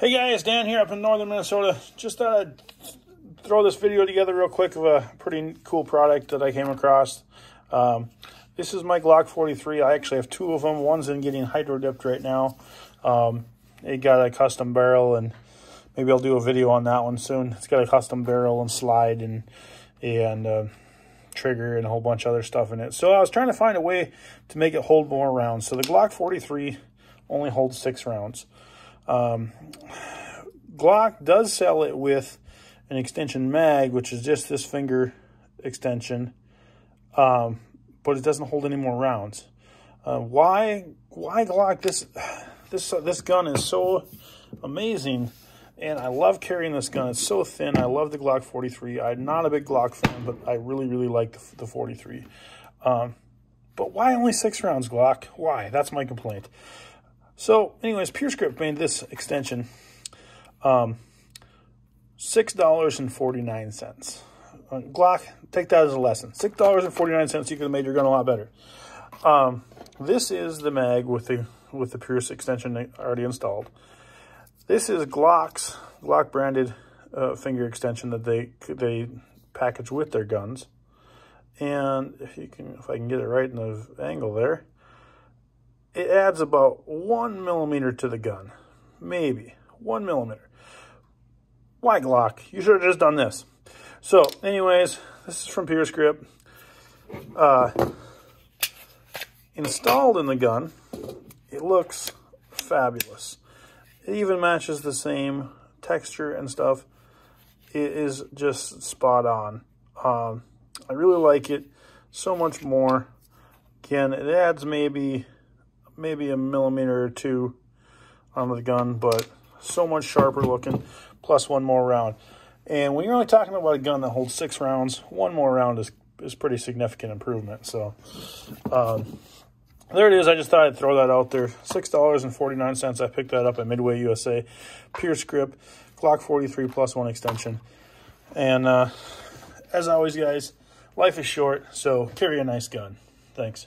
Hey guys, Dan here up in northern Minnesota. Just thought I'd throw this video together real quick of a pretty cool product that I came across. Um, this is my Glock 43. I actually have two of them. One's in getting hydro dipped right now. Um, it got a custom barrel and maybe I'll do a video on that one soon. It's got a custom barrel and slide and and uh, trigger and a whole bunch of other stuff in it. So I was trying to find a way to make it hold more rounds. So the Glock 43 only holds six rounds. Um, Glock does sell it with an extension mag, which is just this finger extension, um, but it doesn't hold any more rounds. Uh, why? Why Glock? This this uh, this gun is so amazing, and I love carrying this gun. It's so thin. I love the Glock 43. I'm not a big Glock fan, but I really really like the, the 43. Um, but why only six rounds, Glock? Why? That's my complaint. So, anyways, Pearce Grip made this extension um, $6.49. Uh, Glock, take that as a lesson. $6.49, you could have made your gun a lot better. Um, this is the mag with the with the Pearce extension already installed. This is Glock's Glock branded uh, finger extension that they they package with their guns. And if you can, if I can get it right in the angle there, it adds about one millimeter to the gun. Maybe one millimeter. Why Glock? You should have just done this. So anyways, this is from Pearce Grip. Uh, installed in the gun, it looks fabulous. It even matches the same texture and stuff. It is just spot on. Um, I really like it so much more. Again, it adds maybe maybe a millimeter or two on the gun, but so much sharper looking, plus one more round. And when you're only talking about a gun that holds six rounds, one more round is, is pretty significant improvement. So um, there it is. I just thought I'd throw that out there. $6.49. I picked that up at Midway USA. Pearce Grip, Glock 43 plus one extension. And uh, as always, guys, life is short, so carry a nice gun. Thanks.